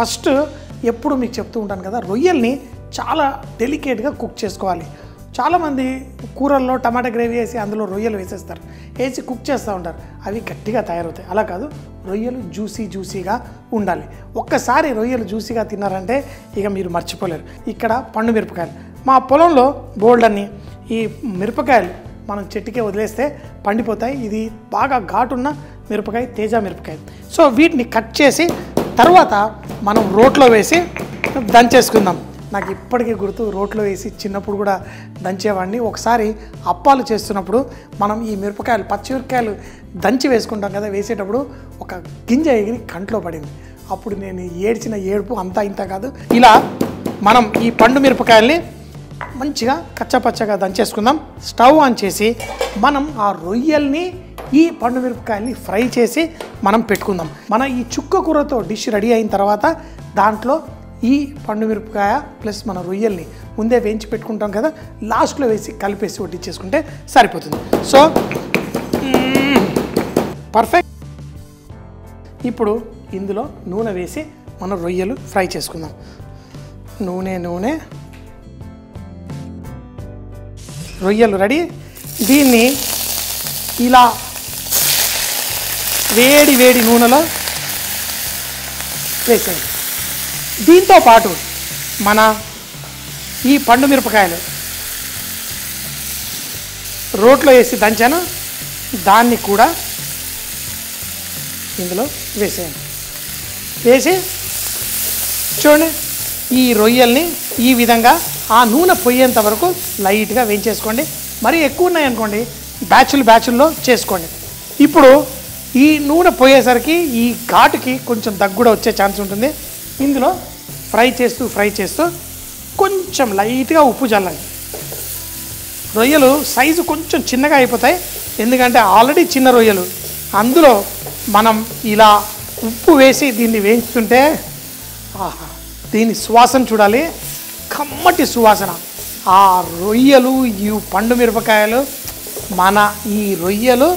First ఎప్పుడు మీకు చెప్తూ ఉంటాను కదా రొయ్యల్ని చాలా డెలికేట్గా కుక్ చేసుకోవాలి. చాలామంది కూరల్లో టమాటా గ్రేవీ వేసి అందులో రొయ్యలు వేసేస్తారు. వేసి కుక్ చేస్తూ ఉంటారు. అవి గట్టిగా తయారవుతాయి. అలా కాదు రొయ్యలు జ్యూసీ జ్యూసీగా ఉండాలి. ఒక్కసారి రొయ్యలు జ్యూసీగా తిన్నారంటే ఇక మీరు మర్చిపోలేరు. ఇక్కడ పండు మిరపకాయలు. మా పొలంలో బోల్డ్ అన్ని ఈ మిరపకాయలు మనం చెట్టుకే వదిలేస్తే పండిపోతాయి. ఇది బాగా ఘాటున్న మిరపకాయ తేజ మిరపకాయ. సో వీటిని కట్ చేసి తర్వాత మనం రోట్లో వేసి దంచేసుకుందాం. నాకు ఇప్పటికీ గుర్తు రోట్లో వేసి చిన్నప్పుడు కూడా దంచేవాడిని. ఒకసారి అప్పాలు చేస్తున్నప్పుడు మనం ఈ మిరపకాయలు పచ్చిమిరపకాయలు దంచి వేసుకుంటాం కదా వేసేటప్పుడు ఒక గింజ ఎగిరి కంట్లో పడింది. అప్పుడు నేను ఏడ్చిన ఏడుపు అంతా ఇంత కాదు. ఇలా మనం ఈ పండు మిరపకాయల్ని మంచిగా కచ్చపచ్చగా దంచేసుకుందాం. స్టవ్ ఆన్ చేసి మనం ఆ రొయ్యల్ని ఈ పండు మిరపకాయల్ని ఫ్రై చేసి మనం పెట్టుకుందాం. మన ఈ చుక్క కూరతో డిష్ రెడీ అయిన తర్వాత దాంట్లో ఈ పండు మిరపకాయ ప్లస్ మన రొయ్యల్ని ముందే వేయించి పెట్టుకుంటాం కదా లాస్ట్లో వేసి కలిపేసి వడ్డించేసుకుంటే సరిపోతుంది. సో పర్ఫెక్ట్ ఇప్పుడు ఇందులో నూనె వేసి మన రొయ్యలు ఫ్రై చేసుకుందాం. నూనె నూనె. రొయ్యలు. రెడీ దీన్ని ఇలా వేడి వేడి నూనెలో వేసేయండి. దీంతో పాటు మన ఈ పండు మిరపకాయలు రోట్లో వేసి దంచాను. దాన్ని కూడా ఇందులో వేసేయండి. వేసి చూడండి ఈ రొయ్యల్ని ఈ విధంగా ఆ నూనె పొయ్యేంత వరకు లైట్గా వేయించేసుకోండి. మరీ ఎక్కువ ఉన్నాయనుకోండి బ్యాచులు బ్యాచుల్లో చేసుకోండి. ఇప్పుడు ఈ నూనె పోయేసరికి ఈ ఘాటుకి కొంచెం దగ్గు కూడా వచ్చే ఛాన్స్ ఉంటుంది. ఇందులో ఫ్రై చేస్తూ ఫ్రై చేస్తూ కొంచెం లైట్గా ఉప్పు చల్లండి. రొయ్యలు సైజు కొంచెం చిన్నగా అయిపోతాయి. ఎందుకంటే ఆల్రెడీ చిన్న రొయ్యలు. అందులో మనం ఇలా ఉప్పు వేసి దీన్ని వేయించుతుంటే దీని సువాసన చూడాలి. కమ్మటి సువాసన. ఆ రొయ్యలు ఈ పండు మిరపకాయలు మన ఈ రొయ్యలు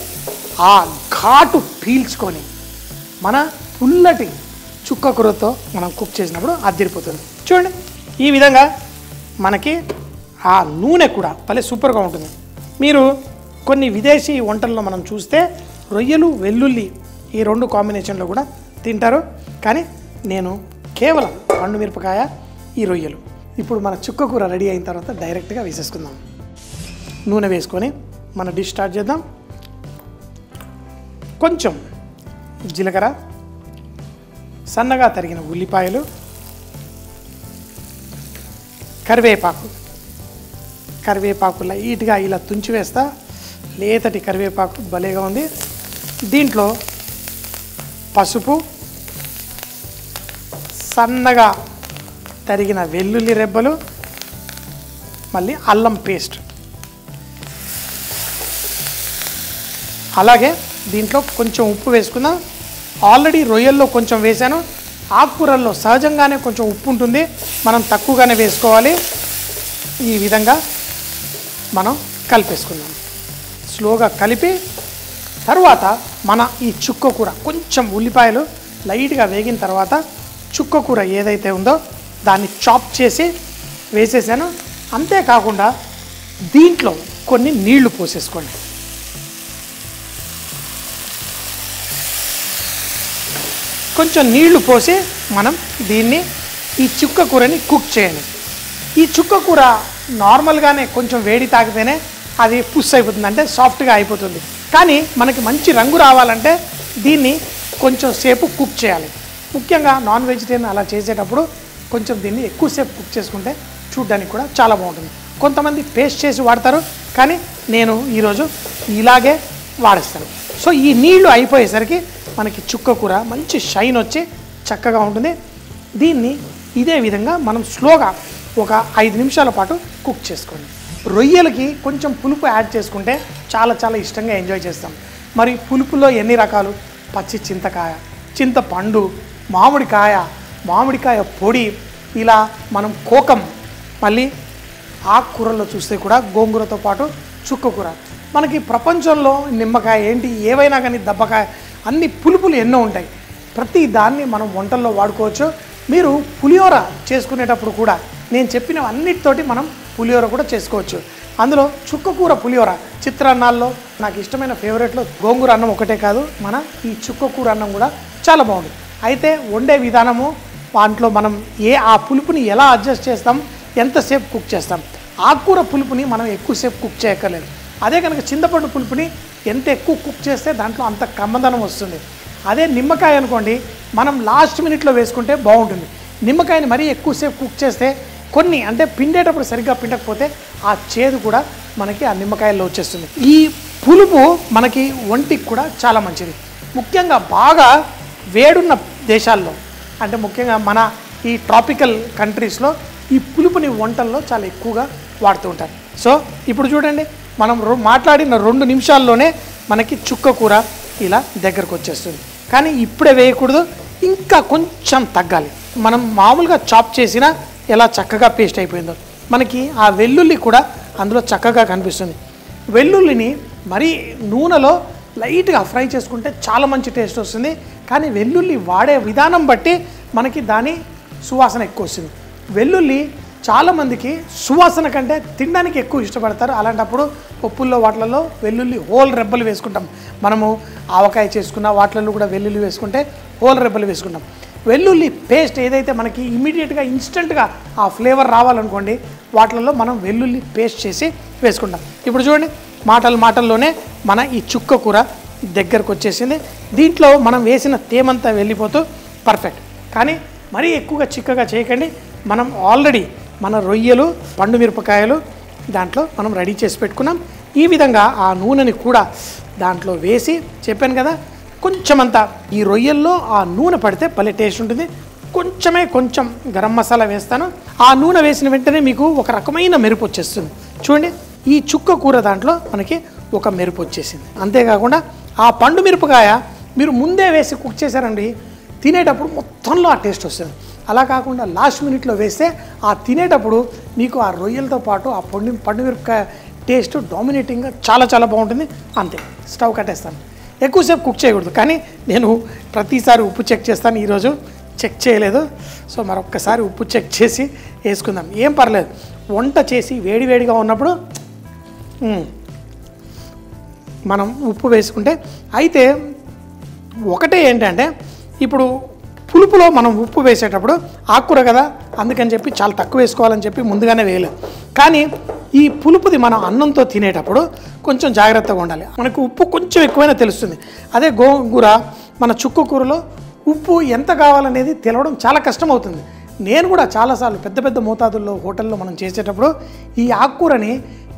ఆ ఘాటు పీల్చుకొని మన పుల్లటి చుక్క కూరతో మనం కుక్ చేసినప్పుడు అద్దరిపోతుంది చూడండి ఈ విధంగా మనకి ఆ నూనె కూడా భలే సూపర్గా ఉంటుంది. మీరు కొన్ని విదేశీ వంటల్లో మనం చూస్తే రొయ్యలు వెల్లుల్లి ఈ రెండు కాంబినేషన్లో కూడా తింటారు. కానీ నేను కేవలం పండు మిరపకాయ ఈ రొయ్యలు. ఇప్పుడు మన చుక్క కూర రెడీ అయిన తర్వాత డైరెక్ట్గా వేసేసుకుందాం. నూనె వేసుకొని మన డిష్ స్టార్ట్ చేద్దాం. కొంచెం జీలకర్ర సన్నగా తరిగిన ఉల్లిపాయలు కరివేపాకు. కరివేపాకు లైట్గా ఇలా తుంచి వేస్తా. లేతటి కరివేపాకు భలేగా ఉంది. దీంట్లో పసుపు సన్నగా తరిగిన వెల్లుల్లి రెబ్బలు మళ్ళీ అల్లం పేస్ట్. అలాగే దీంట్లో కొంచెం ఉప్పు వేసుకుందాం ఆల్రెడీ రొయ్యల్లో కొంచెం వేసాను ఆకుకూరల్లో సహజంగానే కొంచెం ఉప్పు ఉంటుంది. మనం తక్కువగానే వేసుకోవాలి. ఈ విధంగా మనం కలిపేసుకుందాం. స్లోగా కలిపి తర్వాత మన ఈ చుక్క కూర కొంచెం ఉల్లిపాయలు లైట్గా వేగిన తర్వాత చుక్క కూర ఏదైతే ఉందో దాన్ని చాప్ చేసి వేసేసాను. అంతేకాకుండా దీంట్లో కొన్ని నీళ్ళు పోసేసుకోండి. కొంచెం నీళ్ళు పోసి మనం దీన్ని ఈ చుక్క కూరని కుక్ చేయండి. ఈ చుక్క కూర నార్మల్గానే కొంచెం వేడి తాగితేనే అది పుష్ అయిపోతుంది అంటే సాఫ్ట్గా అయిపోతుంది. కానీ మనకి మంచి రంగు రావాలంటే దీన్ని కొంచెం సేపు కుక్ చేయాలి. ముఖ్యంగా నాన్ వెజిటేరియన్ అలా చేసేటప్పుడు కొంచెం దీన్ని ఎక్కువసేపు కుక్ చేసుకుంటే చూడడానికి కూడా చాలా బాగుంటుంది. కొంతమంది పేస్ట్ చేసి వాడతారు కానీ నేను ఈరోజు ఇలాగే వాడేస్తాను. సో ఈ నీళ్ళు అయిపోయేసరికి మనకి చుక్క కూర మంచి షైన్ వచ్చి చక్కగా ఉంటుంది. దీన్ని ఇదే విధంగా మనం స్లోగా ఒక ఐదు నిమిషాల పాటు కుక్ చేసుకోండి. రొయ్యలకి కొంచెం పులుపు యాడ్ చేసుకుంటే చాలా చాలా ఇష్టంగా ఎంజాయ్ చేస్తాం. మరి పులుపులో ఎన్ని రకాలు? పచ్చి చింతకాయ చింతపండు మామిడికాయ మామిడికాయ పొడి ఇలా మనం కోకం మళ్ళీ ఆకుకూరల్లో చూస్తే కూడా గోంగూరతో పాటు చుక్క కూర. మనకి ప్రపంచంలో నిమ్మకాయ ఏంటి ఏవైనా కానీ దబ్బకాయ అన్ని పులుపులు ఎన్నో ఉంటాయి. ప్రతి దాన్ని మనం వంటల్లో వాడుకోవచ్చు. మీరు పులిహోర చేసుకునేటప్పుడు కూడా నేను చెప్పిన అన్నిటితోటి మనం పులిహోర కూడా చేసుకోవచ్చు. అందులో చుక్కకూర పులిహోర చిత్రాన్నాల్లో నాకు ఇష్టమైన ఫేవరెట్లో గోంగూర అన్నం ఒకటే కాదు మన ఈ చుక్కకూర అన్నం కూడా చాలా బాగుంది. అయితే వండే విధానము దాంట్లో మనం ఏ ఆ పులుపుని ఎలా అడ్జస్ట్ చేస్తాం ఎంతసేపు కుక్ చేస్తాం. ఆకుకూర పులుపుని మనం ఎక్కువసేపు కుక్ చేయక్కర్లేదు. అదే కనుక చింతపండు పులుపుని ఎంత ఎక్కువ కుక్ చేస్తే దాంట్లో అంత కమ్మదనం వస్తుంది. అదే నిమ్మకాయ అనుకోండి మనం లాస్ట్ మినిట్లో వేసుకుంటే బాగుంటుంది. నిమ్మకాయని మరీ ఎక్కువసేపు కుక్ చేస్తే కొన్ని అంటే పిండేటప్పుడు సరిగ్గా పిండకపోతే ఆ చేదు కూడా మనకి ఆ నిమ్మకాయల్లో వచ్చేస్తుంది. ఈ పులుపు మనకి ఒంటికి కూడా చాలా మంచిది. ముఖ్యంగా బాగా వేడున్న దేశాల్లో అంటే ముఖ్యంగా మన ఈ ట్రాపికల్ కంట్రీస్లో ఈ పులుపుని వంటల్లో చాలా ఎక్కువగా వాడుతూ ఉంటారు. సో ఇప్పుడు చూడండి మనం రొ- మాట్లాడిన రెండు నిమిషాల్లోనే మనకి చుక్క కూర ఇలా దగ్గరకు వచ్చేస్తుంది. కానీ ఇప్పుడే వేయకూడదు ఇంకా కొంచెం తగ్గాలి. మనం మామూలుగా చాప్ చేసినా ఎలా చక్కగా పేస్ట్ అయిపోయిందో. మనకి ఆ వెల్లుల్లి కూడా అందులో చక్కగా కనిపిస్తుంది. వెల్లుల్లిని మరీ నూనెలో లైట్గా ఫ్రై చేసుకుంటే చాలా మంచి టేస్ట్ వస్తుంది. కానీ వెల్లుల్లి వాడే విధానం బట్టి మనకి దాని సువాసన ఎక్కువ వస్తుంది. వెల్లుల్లి చాలామందికి సువాసన కంటే తినడానికి ఎక్కువ ఇష్టపడతారు. అలాంటప్పుడు పప్పుల్లో వాటిలలో వెల్లుల్లి హోల్ రెబ్బలు వేసుకుంటాం. మనము ఆవకాయ చేసుకున్న వాటిలలో కూడా వెల్లుల్లి వేసుకుంటే హోల్ రెబ్బలు వేసుకుంటాం. వెల్లుల్లి పేస్ట్ ఏదైతే మనకి ఇమీడియట్గా ఇన్స్టెంట్గా ఆ ఫ్లేవర్ రావాలనుకోండి వాటిలలో మనం వెల్లుల్లి పేస్ట్ చేసి వేసుకుంటాం. ఇప్పుడు చూడండి మాటలు మాటల్లోనే మన ఈ చుక్క కూర దగ్గరకు వచ్చేసింది. దీంట్లో మనం వేసిన తేమంతా వెళ్ళిపోతూ పర్ఫెక్ట్ కానీ మరీ ఎక్కువగా చిక్కగా చేయకండి. మనం ఆల్రెడీ మన రొయ్యలు పండు మిరపకాయలు దాంట్లో మనం రెడీ చేసి పెట్టుకున్నాం. ఈ విధంగా ఆ నూనెని కూడా దాంట్లో వేసి చెప్పాను కదా కొంచెమంతా ఈ రొయ్యల్లో ఆ నూనె పడితే భలే టేస్ట్ ఉంటుంది. కొంచెమే కొంచెం గరం మసాలా వేస్తాను. ఆ నూనె వేసిన వెంటనే మీకు ఒక రకమైన మెరుపు వచ్చేస్తుంది. చూడండి ఈ చుక్క కూర దాంట్లో మనకి ఒక మెరుపు వచ్చేసింది. అంతేకాకుండా ఆ పండు మిరపకాయ మీరు ముందే వేసి కుక్ చేశారండి. తినేటప్పుడు మొత్తంలో ఆ టేస్ట్ వస్తుంది. అలా కాకుండా లాస్ట్ మినిట్లో వేస్తే ఆ తినేటప్పుడు మీకు ఆ రొయ్యలతో పాటు ఆ పండు పండు మిరపకాయ టేస్ట్ డామినేటింగ్గా చాలా చాలా బాగుంటుంది. అంతే స్టవ్ కట్టేస్తాను. ఎక్కువసేపు కుక్ చేయకూడదు. కానీ నేను ప్రతిసారి ఉప్పు చెక్ చేస్తాను. ఈరోజు చెక్ చేయలేదు. సో మరొక్కసారి ఉప్పు చెక్ చేసి వేసుకుందాం. ఏం పర్లేదు. వంట చేసి వేడివేడిగా ఉన్నప్పుడు మనం ఉప్పు వేసుకుంటే అయితే ఒకటే ఏంటంటే ఇప్పుడు పులుపులో మనం ఉప్పు వేసేటప్పుడు ఆకుకూర కదా అందుకని చెప్పి చాలా తక్కువ వేసుకోవాలని చెప్పి ముందుగానే వేయలేదు. కానీ ఈ పులుపుది మనం అన్నంతో తినేటప్పుడు కొంచెం జాగ్రత్తగా ఉండాలి. మనకు ఉప్పు కొంచెం ఎక్కువైనా తెలుస్తుంది. అదే గోంగూర మన చుక్కుకూరలో ఉప్పు ఎంత కావాలనేది తెలవడం చాలా కష్టం అవుతుంది నేను కూడా చాలాసార్లు పెద్ద పెద్ద మోతాదుల్లో హోటల్లో మనం చేసేటప్పుడు ఈ ఆకుకూరని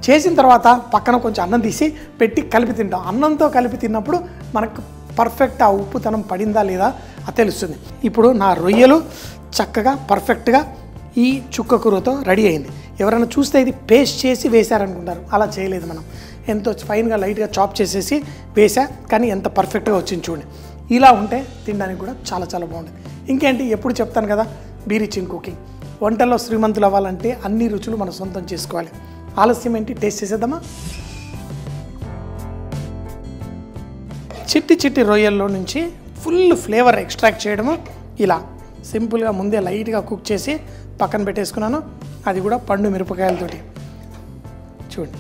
చేసిన తర్వాత పక్కన కొంచెం అన్నం తీసి పెట్టి కలిపి తింటాం. అన్నంతో కలిపి తిన్నప్పుడు మనకు పర్ఫెక్ట్ ఆ ఉప్పుతనం పడిందా లేదా అది తెలుస్తుంది. ఇప్పుడు నా రొయ్యలు చక్కగా పర్ఫెక్ట్గా ఈ చుక్క కూరతో రెడీ అయింది. ఎవరైనా చూస్తే ఇది పేస్ట్ చేసి వేశారనుకుంటారు. అలా చేయలేదు మనం. ఎంతో ఫైన్గా లైట్గా చాప్ చేసేసి వేసా కానీ ఎంత పర్ఫెక్ట్గా వచ్చింది చూడండి. ఇలా ఉంటే తినడానికి కూడా చాలా చాలా బాగుంటుంది. ఇంకేంటి? ఎప్పుడు చెప్తాను కదా బీరిచిన్ కుకింగ్. వంటల్లో శ్రీమంతులు అవ్వాలంటే అన్ని రుచులు మనం సొంతం చేసుకోవాలి. ఆలస్యం ఏంటి? టేస్ట్ చేసేద్దామా? చిట్టి చిట్టి రొయ్యల్లో నుంచి ఫుల్ ఫ్లేవర్ ఎక్స్ట్రాక్ట్ చేయడము ఇలా సింపుల్గా ముందే లైట్గా కుక్ చేసి పక్కన పెట్టేసుకున్నాను. అది కూడా పండు మిరపకాయలతోటి. చూడండి.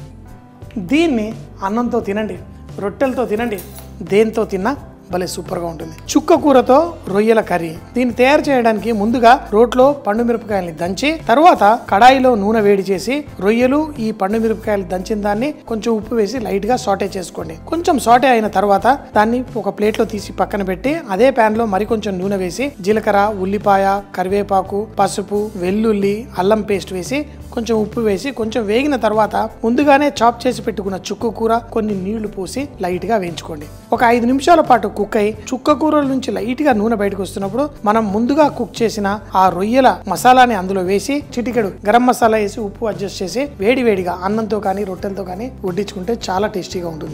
దీన్ని అన్నంతో తినండి రొట్టెలతో తినండి దేంతో తిన్నా భలే సూపర్గా ఉంటుంది. చుక్క కూరతో రొయ్యల కర్రీ. దీన్ని తయారు చేయడానికి ముందుగా రోట్లో పండు మిరపకాయల్ని దంచి తర్వాత కడాయిలో నూనె వేడి చేసి రొయ్యలు ఈ పండు మిరపకాయలు దంచిన దాన్ని కొంచెం ఉప్పు వేసి లైట్గా సాటే చేసుకోండి. కొంచెం సాటే అయిన తర్వాత దాన్ని ఒక ప్లేట్లో తీసి పక్కన పెట్టి అదే ప్యాన్లో మరి కొంచెం నూనె వేసి జీలకర్ర ఉల్లిపాయ కరివేపాకు పసుపు వెల్లుల్లి అల్లం పేస్ట్ వేసి కొంచెం ఉప్పు వేసి కొంచెం వేగిన తర్వాత ముందుగానే చాప్ చేసి పెట్టుకున్న చుక్క కూర కొన్ని నీళ్ళు పోసి లైట్గా వేయించుకోండి. ఒక ఐదు నిమిషాల పాటు కుక్ అయి చుక్క కూరల నుంచి లైట్గా నూనె బయటకు వస్తున్నప్పుడు మనం ముందుగా కుక్ చేసిన ఆ రొయ్యల మసాలాని అందులో వేసి చిటికెడు గరం మసాలా వేసి ఉప్పు అడ్జస్ట్ చేసి వేడి వేడిగా అన్నంతో కానీ రొట్టెలతో కానీ వడ్డించుకుంటే చాలా టేస్టీగా ఉంటుంది.